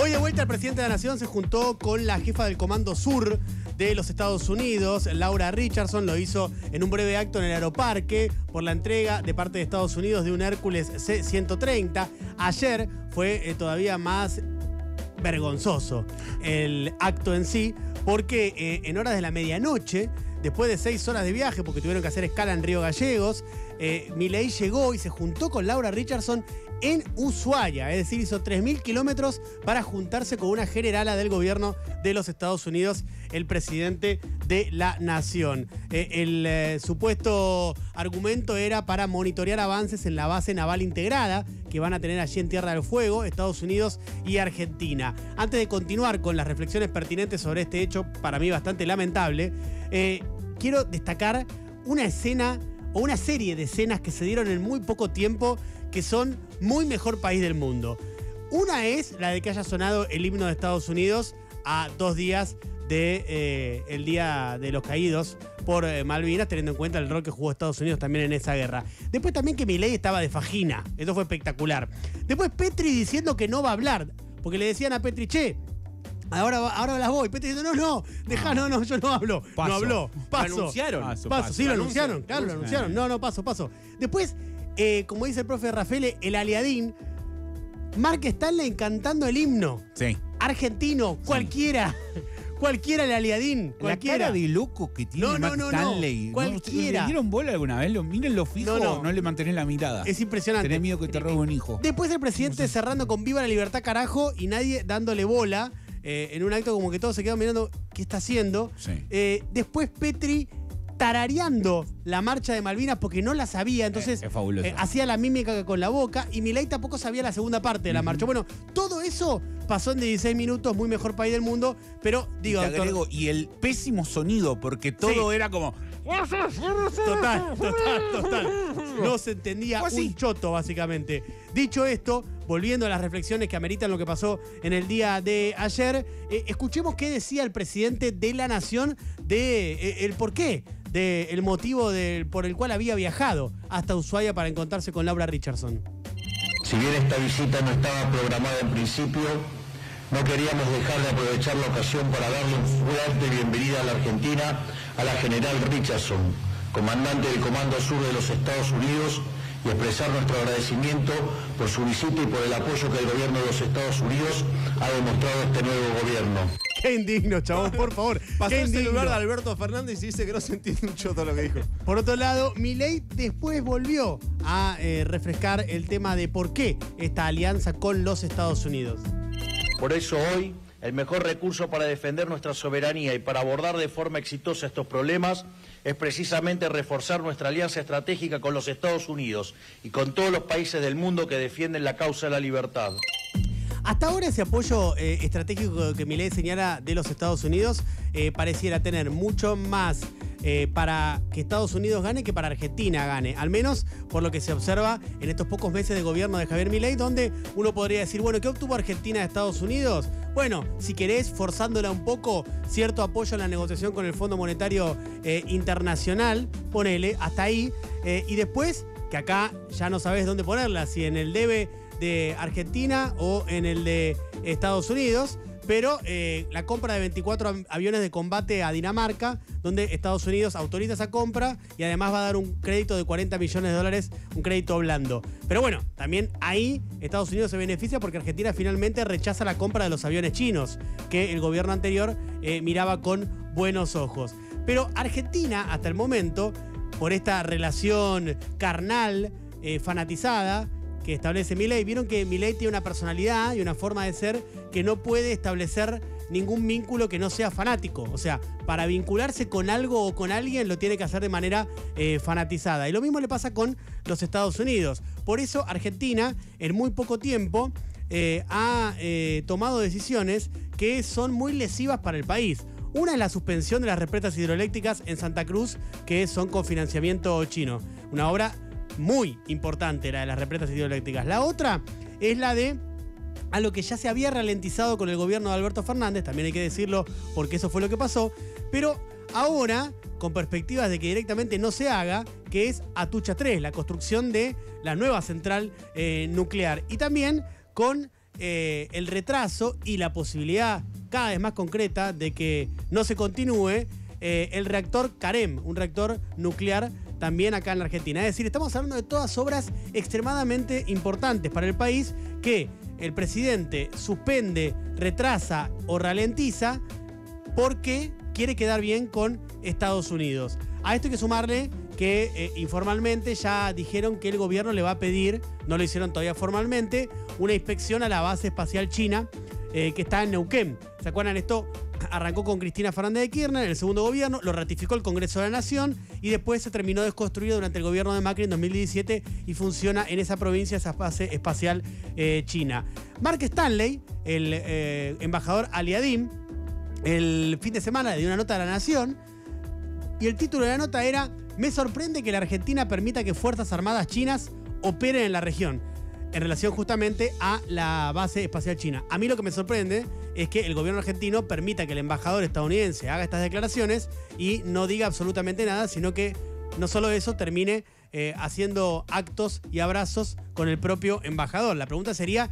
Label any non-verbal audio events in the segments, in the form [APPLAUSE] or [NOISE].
Hoy de vuelta el presidente de la Nación se juntó con la jefa del Comando Sur de los Estados Unidos, Laura Richardson, lo hizo en un breve acto en el aeroparque por la entrega de parte de Estados Unidos de un Hércules C-130. Ayer fue eh, todavía más vergonzoso el acto en sí, porque eh, en horas de la medianoche, después de seis horas de viaje, porque tuvieron que hacer escala en Río Gallegos, eh, Milei llegó y se juntó con Laura Richardson en Ushuaia, es decir, hizo 3.000 kilómetros para juntarse con una generala del gobierno de los Estados Unidos, el presidente de la nación. Eh, el eh, supuesto argumento era para monitorear avances en la base naval integrada que van a tener allí en Tierra del Fuego, Estados Unidos y Argentina. Antes de continuar con las reflexiones pertinentes sobre este hecho, para mí bastante lamentable, eh, quiero destacar una escena una serie de escenas que se dieron en muy poco tiempo que son muy mejor país del mundo. Una es la de que haya sonado el himno de Estados Unidos a dos días del de, eh, Día de los Caídos por eh, Malvinas, teniendo en cuenta el rol que jugó Estados Unidos también en esa guerra. Después también que Milei estaba de fajina, eso fue espectacular. Después Petri diciendo que no va a hablar, porque le decían a Petri, che, Ahora, ahora las voy. Petri diciendo, no, no, deja, no, no, yo no hablo. No habló. Paso. ¿Lo anunciaron? Paso, paso. sí, lo anunciaron, claro, lo anunciaron. No, no, paso, paso. Después, eh, como dice el profe Rafael, el aliadín, Mark Stanley cantando el himno. Sí. Argentino, cualquiera. [LAUGHS] Cualquiera el aliadín. Cualquiera. La cara de loco que tiene no, no, Mark no, Stanley. Cualquiera. ¿Le dieron bola alguna vez? ¿Lo, mírenlo fijo No, no. no le mantenés la mirada. Es impresionante. Tenés miedo que te robe un hijo. Después el presidente cerrando con Viva la Libertad, carajo, y nadie dándole bola. Eh, en un acto como que todos se quedan mirando qué está haciendo. Sí. Eh, después Petri tarareando la marcha de Malvinas porque no la sabía, entonces es fabuloso. eh, hacía la mímica con la boca y Milei tampoco sabía la segunda parte de la marcha. Bueno, todo eso pasó en 16 minutos, muy mejor país del mundo, pero digo, Te doctor, agrego, y el pésimo sonido, porque todo Sí. era como. Total, total, total. No se entendía un choto, básicamente. Dicho esto, volviendo a las reflexiones que ameritan lo que pasó en el día de ayer, eh, escuchemos qué decía el presidente de la nación de eh, el porqué, del motivo del- por el cual había viajado hasta Ushuaia para encontrarse con Laura Richardson. Si bien esta visita no estaba programada en principio, no queríamos dejar de aprovechar la ocasión para darle un fuerte bienvenida a la Argentina a la general Richardson, comandante del Comando Sur de los Estados Unidos, y expresar nuestro agradecimiento por su visita y por el apoyo que el gobierno de los Estados Unidos ha demostrado a este nuevo gobierno. Qué indigno, chabón, por favor. [LAUGHS] Pasó el celular de Alberto Fernández y dice que no se entiende un choto lo que dijo. Por otro lado, Milei después volvió a eh, refrescar el tema de por qué esta alianza con los Estados Unidos. Por eso hoy el mejor recurso para defender nuestra soberanía y para abordar de forma exitosa estos problemas es precisamente reforzar nuestra alianza estratégica con los Estados Unidos y con todos los países del mundo que defienden la causa de la libertad. Hasta ahora ese apoyo eh, estratégico que Milei señala de los Estados Unidos eh, pareciera tener mucho más eh, para que Estados Unidos gane que para Argentina gane, al menos por lo que se observa en estos pocos meses de gobierno de Javier Milei, donde uno podría decir, bueno, ¿qué obtuvo Argentina de Estados Unidos? Bueno, si querés, forzándola un poco, cierto apoyo en la negociación con el Fondo Monetario eh, Internacional, ponele, hasta ahí, eh, y después, que acá ya no sabés dónde ponerla, si en el debe de Argentina o en el de Estados Unidos, pero eh, la compra de 24 av- aviones de combate a Dinamarca, donde Estados Unidos autoriza esa compra y además va a dar un crédito de 40 millones de dólares, un crédito blando. Pero bueno, también ahí Estados Unidos se beneficia porque Argentina finalmente rechaza la compra de los aviones chinos, que el gobierno anterior eh, miraba con buenos ojos. Pero Argentina, hasta el momento, por esta relación carnal, eh, fanatizada, que establece Milei. Vieron que Milei tiene una personalidad y una forma de ser que no puede establecer ningún vínculo que no sea fanático. O sea, para vincularse con algo o con alguien lo tiene que hacer de manera eh, fanatizada. Y lo mismo le pasa con los Estados Unidos. Por eso Argentina, en muy poco tiempo, eh, ha eh, tomado decisiones que son muy lesivas para el país. Una es la suspensión de las represas hidroeléctricas en Santa Cruz, que son con financiamiento chino. Una obra muy importante, la de las represas hidroeléctricas. La otra es la de a lo que ya se había ralentizado con el gobierno de Alberto Fernández, también hay que decirlo porque eso fue lo que pasó, pero ahora con perspectivas de que directamente no se haga, que es Atucha 3, la construcción de la nueva central eh, nuclear. Y también con eh, el retraso y la posibilidad cada vez más concreta de que no se continúe eh, el reactor Carem, un reactor nuclear también acá en la Argentina. Es decir, estamos hablando de todas obras extremadamente importantes para el país que el presidente suspende, retrasa o ralentiza porque quiere quedar bien con Estados Unidos. A esto hay que sumarle que eh, informalmente ya dijeron que el gobierno le va a pedir, no lo hicieron todavía formalmente, una inspección a la base espacial china eh, que está en Neuquén. ¿Se acuerdan? Esto arrancó con Cristina Fernández de Kirchner en el segundo gobierno, lo ratificó el Congreso de la Nación y después se terminó desconstruido durante el gobierno de Macri en 2017 y funciona en esa provincia, esa base espacial eh, china. Mark Stanley, el embajador aliadim, el fin de semana le dio una nota a la Nación y el título de la nota era Me sorprende que la Argentina permita que Fuerzas Armadas chinas operen en la región en relación justamente a la base espacial china. A mí lo que me sorprende es que el gobierno argentino permita que el embajador estadounidense haga estas declaraciones y no diga absolutamente nada, sino que no solo eso, termine eh, haciendo actos y abrazos con el propio embajador. La pregunta sería,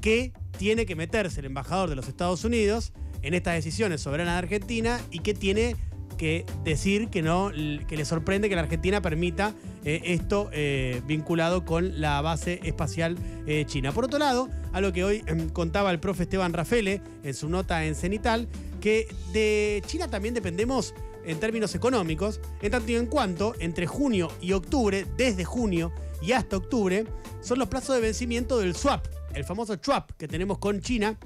¿qué tiene que meterse el embajador de los Estados Unidos en estas decisiones soberanas de Argentina y qué tiene que decir que no, que le sorprende que la Argentina permita eh, esto eh, vinculado con la base espacial eh, china. Por otro lado, a lo que hoy em, contaba el profe Esteban Rafele en su nota en Cenital, que de China también dependemos en términos económicos, en tanto y en cuanto entre junio y octubre, desde junio y hasta octubre, son los plazos de vencimiento del swap, el famoso swap que tenemos con China,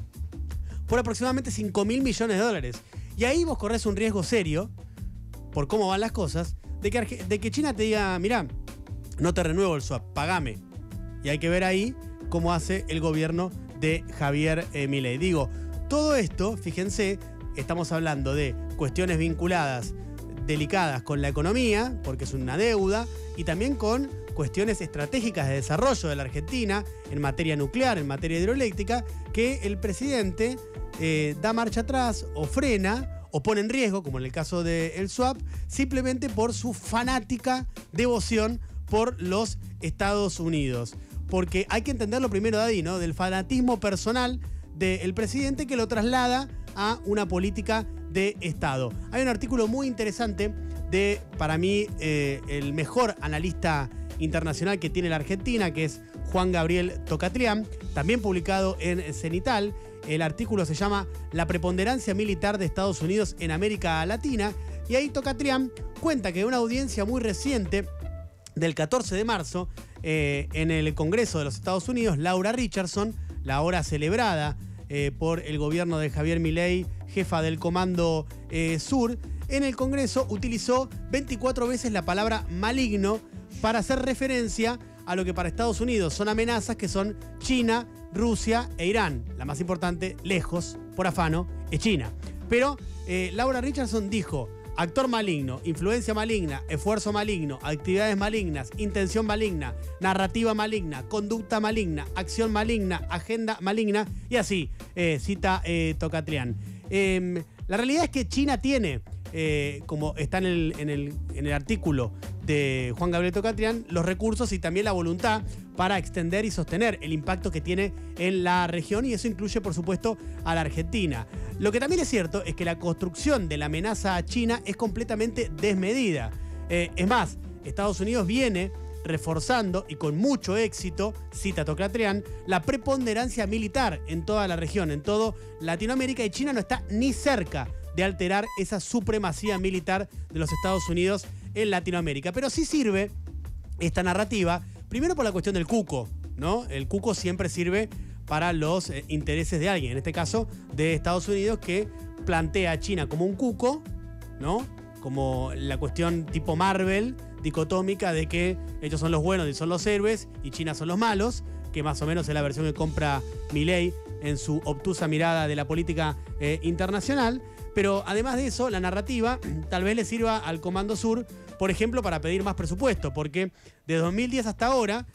por aproximadamente 5 mil millones de dólares. Y ahí vos corres un riesgo serio, por cómo van las cosas, de que, de que China te diga, mirá, no te renuevo el swap, pagame. Y hay que ver ahí cómo hace el gobierno de Javier eh, Milei. Digo, todo esto, fíjense, estamos hablando de cuestiones vinculadas, delicadas con la economía, porque es una deuda, y también con cuestiones estratégicas de desarrollo de la Argentina en materia nuclear, en materia hidroeléctrica, que el presidente eh, da marcha atrás o frena o pone en riesgo, como en el caso del swap, simplemente por su fanática devoción por los Estados Unidos. Porque hay que entenderlo primero de ahí, ¿no? Del fanatismo personal del presidente que lo traslada a una política de Estado. Hay un artículo muy interesante de, para mí, eh, el mejor analista internacional que tiene la Argentina, que es Juan Gabriel Tocatrián, también publicado en Cenital, el artículo se llama La preponderancia militar de Estados Unidos en América Latina. Y ahí Tocatrián cuenta que una audiencia muy reciente, del 14 de marzo, eh, en el Congreso de los Estados Unidos, Laura Richardson, la hora celebrada eh, por el gobierno de Javier Milei, jefa del Comando eh, Sur, en el Congreso utilizó 24 veces la palabra maligno para hacer referencia a lo que para Estados Unidos son amenazas que son China, Rusia e Irán. La más importante, lejos, por afano, es China. Pero eh, Laura Richardson dijo, actor maligno, influencia maligna, esfuerzo maligno, actividades malignas, intención maligna, narrativa maligna, conducta maligna, acción maligna, agenda maligna, y así, eh, cita eh, Tocatrián. Em, la realidad es que China tiene eh, como está en el, artículo de Juan Gabriel Tocatrián, los recursos y también la voluntad para extender y sostener el impacto que tiene en la región y eso incluye por supuesto a la Argentina. Lo que también es cierto es que la construcción de la amenaza a China es completamente desmedida. Eh, es más, Estados Unidos viene reforzando y con mucho éxito, cita Tocatrián, la preponderancia militar en toda la región, en todo Latinoamérica y China no está ni cerca de alterar esa supremacía militar de los Estados Unidos en Latinoamérica. Pero sí sirve esta narrativa, primero por la cuestión del cuco, ¿no? El cuco siempre sirve para los eh, intereses de alguien, en este caso de Estados Unidos, que plantea a China como un cuco, ¿no? Como la cuestión tipo Marvel, dicotómica de que ellos son los buenos y son los héroes y China son los malos, que más o menos es la versión que compra Milley en su obtusa mirada de la política eh, internacional. Pero además de eso, la narrativa [CLEARS THROAT] tal vez le sirva al Comando Sur, por ejemplo, para pedir más presupuesto, porque de 2010 hasta ahora,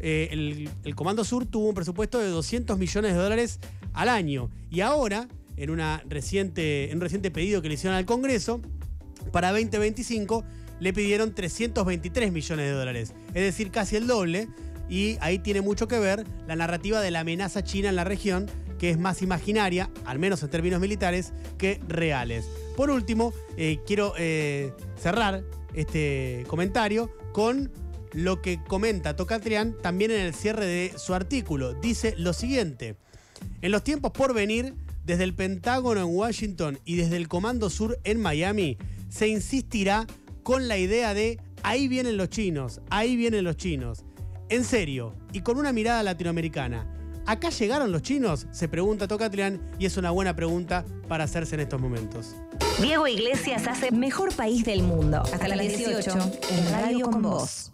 eh, el, Comando Sur tuvo un presupuesto de 200 millones de dólares al año. Y ahora, en, una reciente, en un reciente pedido que le hicieron al Congreso, para 2025 le pidieron 323 millones de dólares, es decir, casi el doble. y ahí tiene mucho que ver la narrativa de la amenaza china en la región, que es más imaginaria, al menos en términos militares, que reales. Por último, eh, quiero eh, cerrar este comentario con lo que comenta Tocatrián también en el cierre de su artículo. Dice lo siguiente, en los tiempos por venir, desde el Pentágono en Washington y desde el Comando Sur en Miami, se insistirá con la idea de ahí vienen los chinos, ahí vienen los chinos. En serio, y con una mirada latinoamericana, ¿acá llegaron los chinos? Se pregunta Tocatrián y es una buena pregunta para hacerse en estos momentos. Diego Iglesias hace Mejor País del Mundo. Hasta las 18 en Radio con Voz.